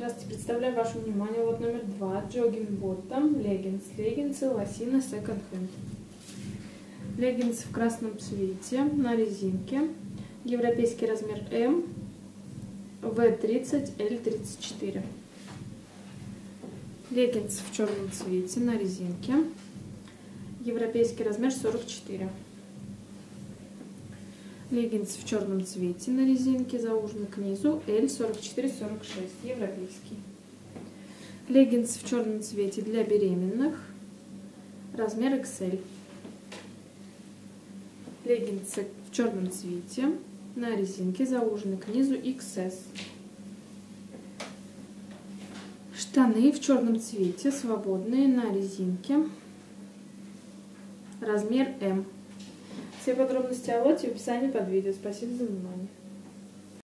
Здравствуйте, представляю вашему вниманию вот номер два джогинг боттом леггинс. Леггинсы лосина second hand. Леггинсы в красном цвете на резинке. Европейский размер М, В30, Л34. Леггинсы в черном цвете на резинке. Европейский размер 44. Леггинс в черном цвете на резинке, заужены к низу, L44-46, европейский. Леггинс в черном цвете для беременных, размер XL. Леггинсы в черном цвете на резинке, заужены к низу, XS. Штаны в черном цвете, свободные на резинке, размер М. Все подробности о лоте в описании под видео. Спасибо за внимание.